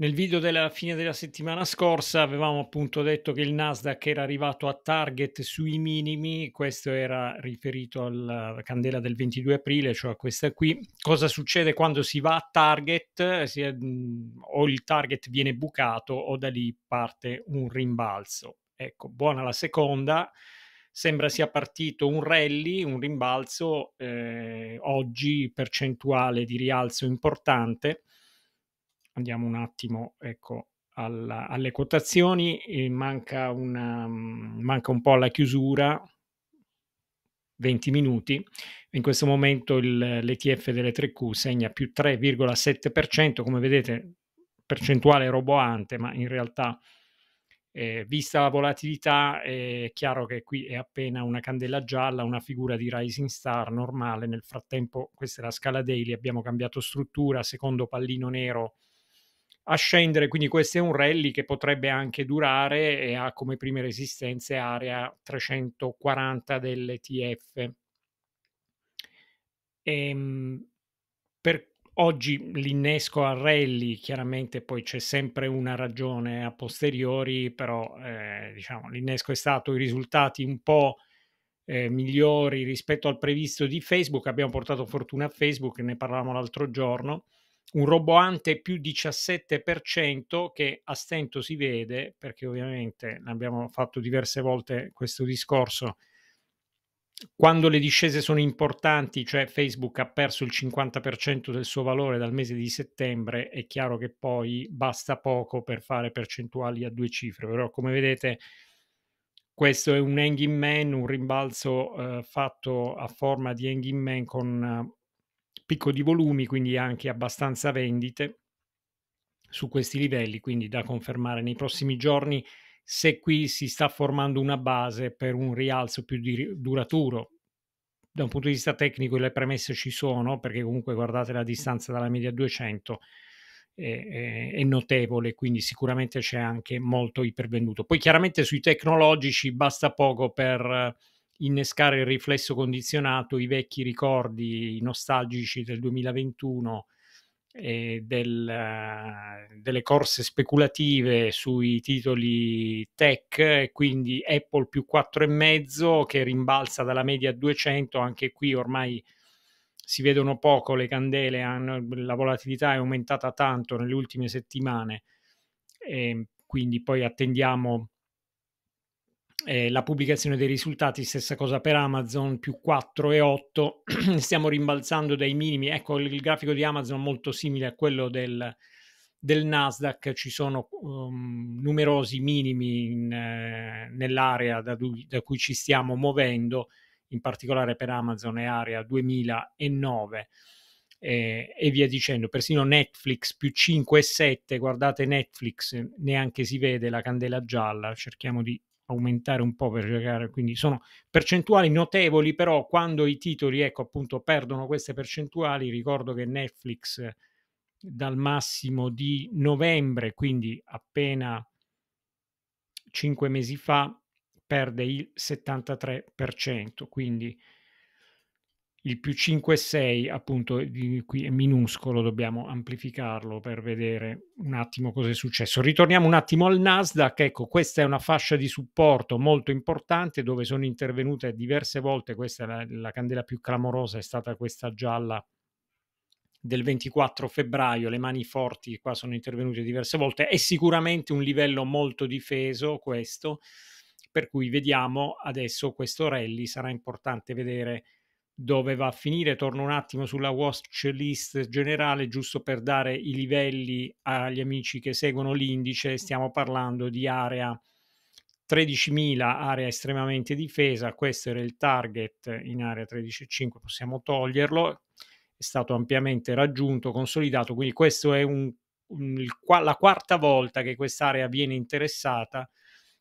Nel video della fine della settimana scorsa avevamo appunto detto che il Nasdaq era arrivato a target sui minimi, questo era riferito alla candela del 22 aprile, cioè a questa qui. Cosa succede quando si va a target? È, mh, o il target viene bucato o da lì parte un rimbalzo. Ecco, buona la seconda. Sembra sia partito un rally, un rimbalzo, eh, oggi percentuale di rialzo importante andiamo un attimo ecco, alla, alle quotazioni, eh, manca, una, manca un po' alla chiusura, 20 minuti. In questo momento il, l'ETF delle 3Q segna più 3,7%, come vedete percentuale roboante, ma in realtà eh, vista la volatilità è chiaro che qui è appena una candela gialla, una figura di rising star normale. Nel frattempo questa è la scala daily, abbiamo cambiato struttura, secondo pallino nero a scendere, quindi questo è un rally che potrebbe anche durare e ha come prime resistenze area 340 dell'ETF. Ehm, per oggi l'innesco a rally, chiaramente poi c'è sempre una ragione a posteriori, però eh, diciamo, l'innesco è stato i risultati un po' eh, migliori rispetto al previsto di Facebook, abbiamo portato fortuna a Facebook, ne parlavamo l'altro giorno un roboante più 17% che a stento si vede, perché ovviamente abbiamo fatto diverse volte questo discorso, quando le discese sono importanti, cioè Facebook ha perso il 50% del suo valore dal mese di settembre, è chiaro che poi basta poco per fare percentuali a due cifre, però come vedete questo è un hanging man, un rimbalzo eh, fatto a forma di hanging man con picco di volumi, quindi anche abbastanza vendite su questi livelli, quindi da confermare nei prossimi giorni se qui si sta formando una base per un rialzo più duraturo. Da un punto di vista tecnico le premesse ci sono, perché comunque guardate la distanza dalla media 200 è, è, è notevole, quindi sicuramente c'è anche molto ipervenduto. Poi chiaramente sui tecnologici basta poco per innescare il riflesso condizionato, i vecchi ricordi nostalgici del 2021 e del, delle corse speculative sui titoli tech, quindi Apple più 4,5 che rimbalza dalla media a 200, anche qui ormai si vedono poco le candele, hanno, la volatilità è aumentata tanto nelle ultime settimane, e quindi poi attendiamo eh, la pubblicazione dei risultati, stessa cosa per Amazon, più 4 e 8, stiamo rimbalzando dai minimi, ecco il grafico di Amazon molto simile a quello del, del Nasdaq, ci sono um, numerosi minimi in, eh, nell'area da, da, cui ci stiamo muovendo, in particolare per Amazon è area 2009 eh, e via dicendo, persino Netflix più 5 e 7, guardate Netflix, neanche si vede la candela gialla, cerchiamo di aumentare un po' per giocare, quindi sono percentuali notevoli, però quando i titoli, ecco appunto, perdono queste percentuali, ricordo che Netflix dal massimo di novembre, quindi appena cinque mesi fa, perde il 73%, quindi il più 5,6 appunto di qui è minuscolo, dobbiamo amplificarlo per vedere un attimo cosa è successo. Ritorniamo un attimo al Nasdaq, ecco questa è una fascia di supporto molto importante dove sono intervenute diverse volte, questa è la, la candela più clamorosa, è stata questa gialla del 24 febbraio, le mani forti qua sono intervenute diverse volte, è sicuramente un livello molto difeso questo, per cui vediamo adesso questo rally, sarà importante vedere dove va a finire. Torno un attimo sulla watch list generale, giusto per dare i livelli agli amici che seguono l'indice. Stiamo parlando di area 13.000, area estremamente difesa. Questo era il target in area 13.5, possiamo toglierlo. È stato ampiamente raggiunto, consolidato. Quindi, questa è un, un, la quarta volta che quest'area viene interessata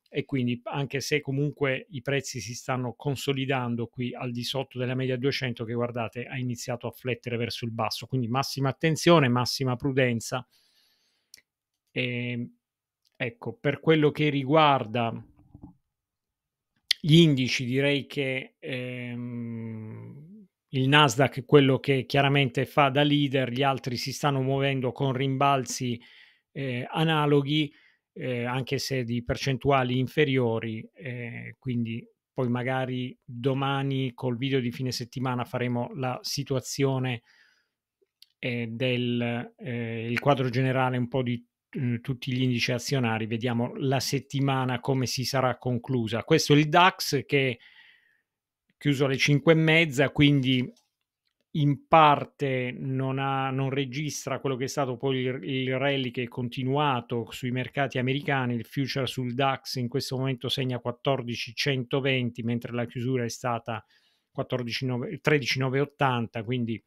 e quindi anche se comunque i prezzi si stanno consolidando qui al di sotto della media 200 che guardate ha iniziato a flettere verso il basso, quindi massima attenzione, massima prudenza. E, ehm, ecco, per quello che riguarda gli indici direi che ehm, il Nasdaq è quello che chiaramente fa da leader, gli altri si stanno muovendo con rimbalzi eh, analoghi, eh, anche se di percentuali inferiori, eh, quindi poi magari domani col video di fine settimana faremo la situazione eh, del eh, il quadro generale un po' di eh, tutti gli indici azionari, vediamo la settimana come si sarà conclusa. Questo è il DAX che chiuso alle 5 e mezza, quindi in parte non, ha, non registra quello che è stato poi il, il, rally che è continuato sui mercati americani. Il future sul DAX in questo momento segna 14,120, mentre la chiusura è stata 13,980, quindi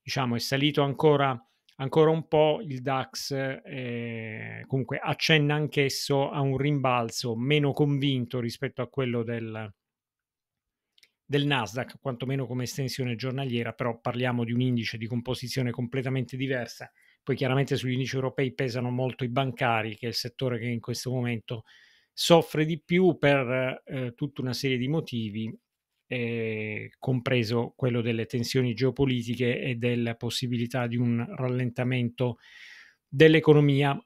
diciamo è salito ancora, ancora un po'. Il DAX eh, comunque accenna anch'esso a un rimbalzo meno convinto rispetto a quello del, del Nasdaq, quantomeno come estensione giornaliera, però parliamo di un indice di composizione completamente diversa. Poi chiaramente sugli indici europei pesano molto i bancari, che è il settore che in questo momento soffre di più per eh, tutta una serie di motivi, eh, compreso quello delle tensioni geopolitiche e della possibilità di un rallentamento dell'economia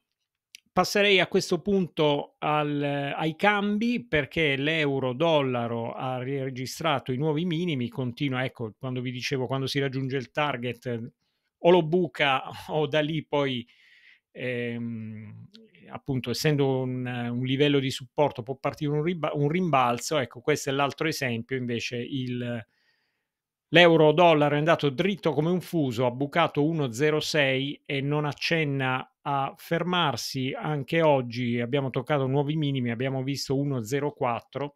Passerei a questo punto al, ai cambi perché l'euro-dollaro ha registrato i nuovi minimi, continua, ecco, quando vi dicevo, quando si raggiunge il target o lo buca o da lì poi, ehm, appunto, essendo un, un, livello di supporto può partire un, riba- un rimbalzo, ecco, questo è l'altro esempio, invece il, L'euro-dollaro è andato dritto come un fuso, ha bucato 1,06 e non accenna a fermarsi. Anche oggi abbiamo toccato nuovi minimi, abbiamo visto 1,04.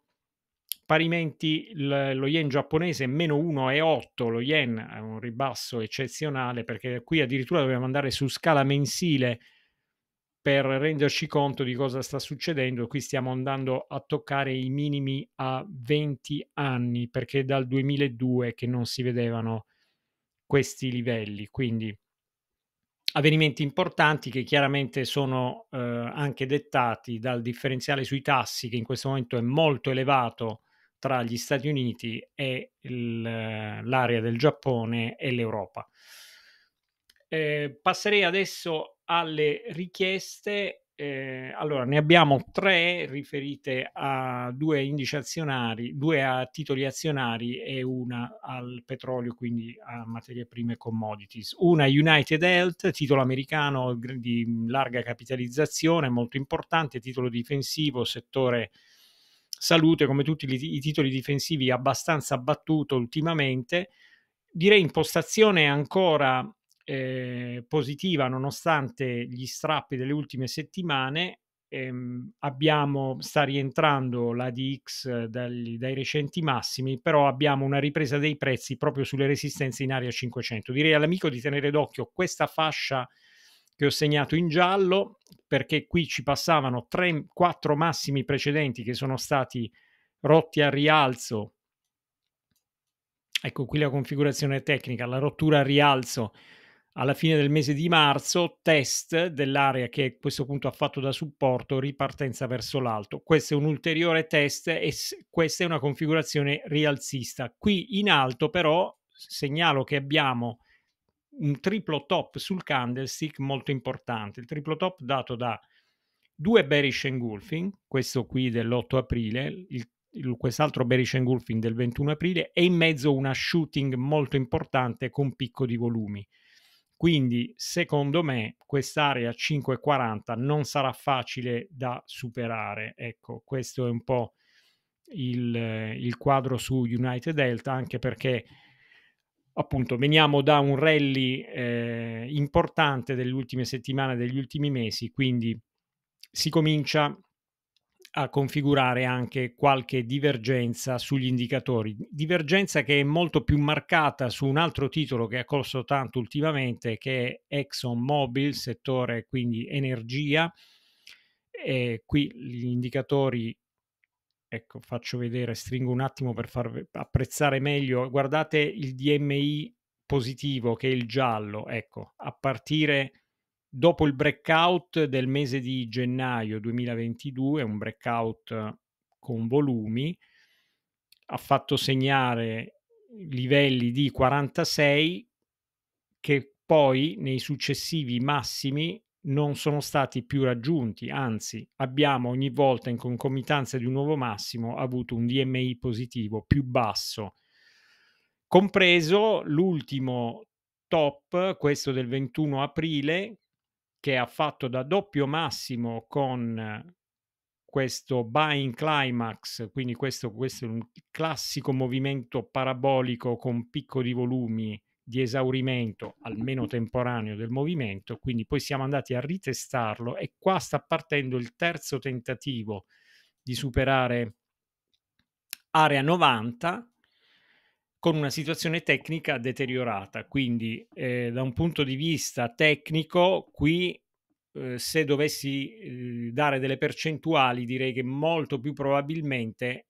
Parimenti lo yen giapponese meno 1,8, lo yen è un ribasso eccezionale perché qui addirittura dobbiamo andare su scala mensile per renderci conto di cosa sta succedendo. Qui stiamo andando a toccare i minimi a 20 anni, perché è dal 2002 che non si vedevano questi livelli. Quindi avvenimenti importanti che chiaramente sono eh, anche dettati dal differenziale sui tassi che in questo momento è molto elevato tra gli Stati Uniti e il, l'area del Giappone e l'Europa. Eh, passerei adesso alle richieste. Eh, allora, ne abbiamo tre riferite a due indici azionari, due a titoli azionari e una al petrolio, quindi a materie prime commodities. Una United Health, titolo americano di larga capitalizzazione, molto importante, titolo difensivo, settore salute, come tutti i titoli difensivi, abbastanza battuto ultimamente. Direi impostazione ancora eh, positiva nonostante gli strappi delle ultime settimane. Ehm, abbiamo, sta rientrando la DX dagli, dai recenti massimi, però abbiamo una ripresa dei prezzi proprio sulle resistenze in area 500. Direi all'amico di tenere d'occhio questa fascia che ho segnato in giallo perché qui ci passavano 3-4 massimi precedenti che sono stati rotti a rialzo. Ecco qui la configurazione tecnica, la rottura a rialzo alla fine del mese di marzo, test dell'area che a questo punto ha fatto da supporto, ripartenza verso l'alto. Questo è un ulteriore test e questa è una configurazione rialzista. Qui in alto però segnalo che abbiamo un triplo top sul candlestick molto importante. Il triplo top dato da due bearish engulfing, questo qui dell'8 aprile, il, quest'altro bearish engulfing del 21 aprile e in mezzo una shooting molto importante con picco di volumi. Quindi, secondo me, quest'area 5,40 non sarà facile da superare. Ecco, questo è un po' il, il quadro su United Delta, anche perché appunto veniamo da un rally eh, importante delle ultime settimane, degli ultimi mesi, quindi si comincia a configurare anche qualche divergenza sugli indicatori. Divergenza che è molto più marcata su un altro titolo che ha corso tanto ultimamente, che è ExxonMobil, settore quindi energia. E qui gli indicatori, ecco, faccio vedere, stringo un attimo per far apprezzare meglio. Guardate il DMI positivo che è il giallo, ecco, a partire dopo il breakout del mese di gennaio 2022, un breakout con volumi, ha fatto segnare livelli di 46 che poi nei successivi massimi non sono stati più raggiunti, anzi abbiamo ogni volta in concomitanza di un nuovo massimo avuto un DMI positivo più basso, compreso l'ultimo top, questo del 21 aprile, che ha fatto da doppio massimo con questo buying climax, quindi questo, questo è un classico movimento parabolico con picco di volumi di esaurimento, almeno temporaneo, del movimento, quindi poi siamo andati a ritestarlo e qua sta partendo il terzo tentativo di superare area 90 con una situazione tecnica deteriorata. Quindi eh, da un punto di vista tecnico, qui eh, se dovessi eh, dare delle percentuali, direi che molto più probabilmente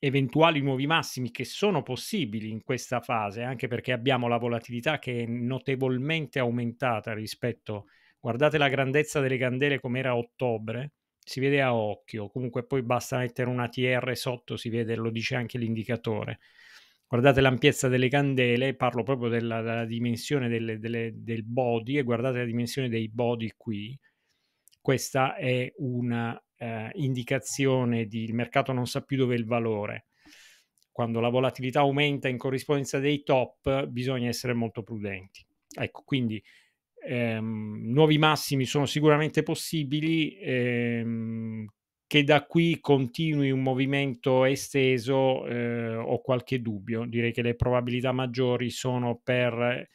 eventuali nuovi massimi che sono possibili in questa fase, anche perché abbiamo la volatilità che è notevolmente aumentata rispetto, guardate la grandezza delle candele come era a ottobre, si vede a occhio, comunque poi basta mettere una TR sotto, si vede, lo dice anche l'indicatore guardate l'ampiezza delle candele, parlo proprio della, della dimensione delle, delle, del body e guardate la dimensione dei body qui. Questa è una eh, indicazione di il mercato non sa più dove è il valore. Quando la volatilità aumenta in corrispondenza dei top, bisogna essere molto prudenti. Ecco, quindi ehm, nuovi massimi sono sicuramente possibili. Ehm, che da qui continui un movimento esteso eh, ho qualche dubbio. Direi che le probabilità maggiori sono per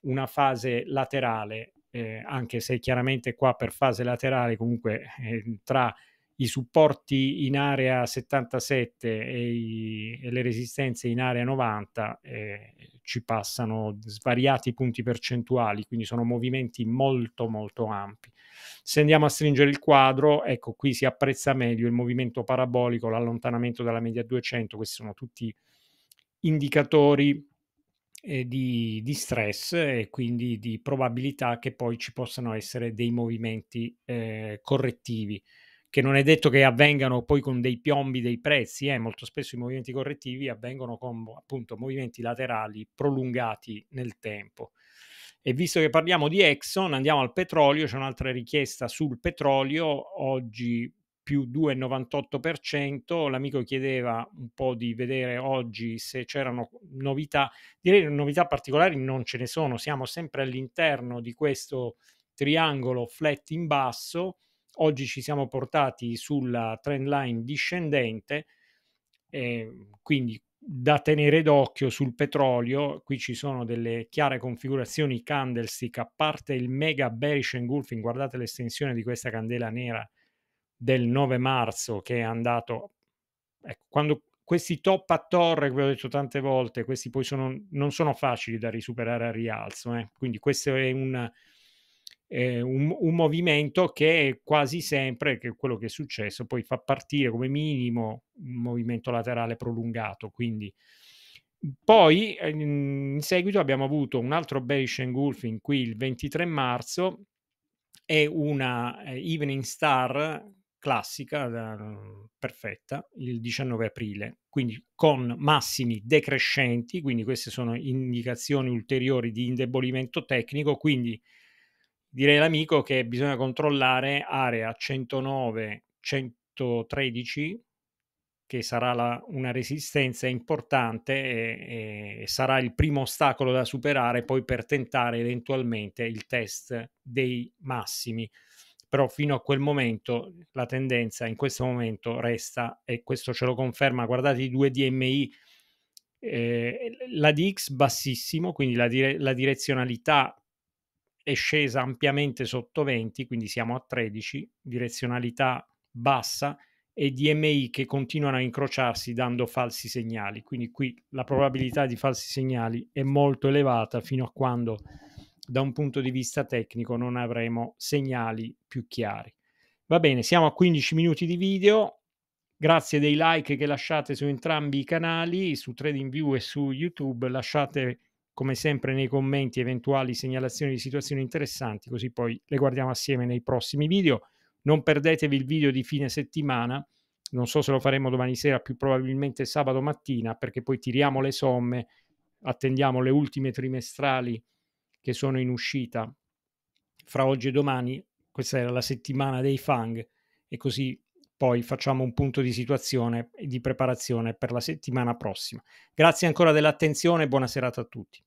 una fase laterale, eh, anche se chiaramente qua per fase laterale comunque eh, tra i supporti in area 77 e, i, e le resistenze in area 90 eh, ci passano svariati punti percentuali, quindi sono movimenti molto molto ampi. Se andiamo a stringere il quadro, ecco qui si apprezza meglio il movimento parabolico, l'allontanamento dalla media 200, questi sono tutti indicatori eh, di, di, stress e quindi di probabilità che poi ci possano essere dei movimenti eh, correttivi che non è detto che avvengano poi con dei piombi dei prezzi, eh, molto spesso i movimenti correttivi avvengono con appunto movimenti laterali prolungati nel tempo. E visto che parliamo di Exxon, andiamo al petrolio, c'è un'altra richiesta sul petrolio, oggi più 2,98%, l'amico chiedeva un po' di vedere oggi se c'erano novità, direi novità particolari non ce ne sono, siamo sempre all'interno di questo triangolo flat in basso, oggi ci siamo portati sulla trend line discendente, eh, quindi da tenere d'occhio sul petrolio, qui ci sono delle chiare configurazioni candlestick, a parte il mega bearish engulfing, guardate l'estensione di questa candela nera del 9 marzo che è andato, ecco, quando questi top a torre, come ho detto tante volte, questi poi sono, non sono facili da risuperare a rialzo, eh? quindi questo è un, eh, un, un, movimento che quasi sempre, che è quello che è successo, poi fa partire come minimo un movimento laterale prolungato. Quindi poi in seguito abbiamo avuto un altro bearish engulfing qui il 23 marzo e una eh, evening star classica uh, perfetta il 19 aprile quindi con massimi decrescenti quindi queste sono indicazioni ulteriori di indebolimento tecnico quindi direi l'amico che bisogna controllare area 109 113 che sarà la, una resistenza importante e, e, sarà il primo ostacolo da superare poi per tentare eventualmente il test dei massimi. Però fino a quel momento la tendenza in questo momento resta e questo ce lo conferma guardate i due DMI eh, la DX bassissimo quindi la, dire- la direzionalità è scesa ampiamente sotto 20, quindi siamo a 13, direzionalità bassa e DMI che continuano a incrociarsi dando falsi segnali. Quindi qui la probabilità di falsi segnali è molto elevata fino a quando da un punto di vista tecnico non avremo segnali più chiari. Va bene, siamo a 15 minuti di video. Grazie dei like che lasciate su entrambi i canali, su TradingView e su YouTube. Lasciate come sempre nei commenti eventuali segnalazioni di situazioni interessanti, così poi le guardiamo assieme nei prossimi video. Non perdetevi il video di fine settimana, non so se lo faremo domani sera, più probabilmente sabato mattina, perché poi tiriamo le somme, attendiamo le ultime trimestrali che sono in uscita fra oggi e domani, questa era la settimana dei fang e così poi facciamo un punto di situazione e di preparazione per la settimana prossima. Grazie ancora dell'attenzione e buona serata a tutti.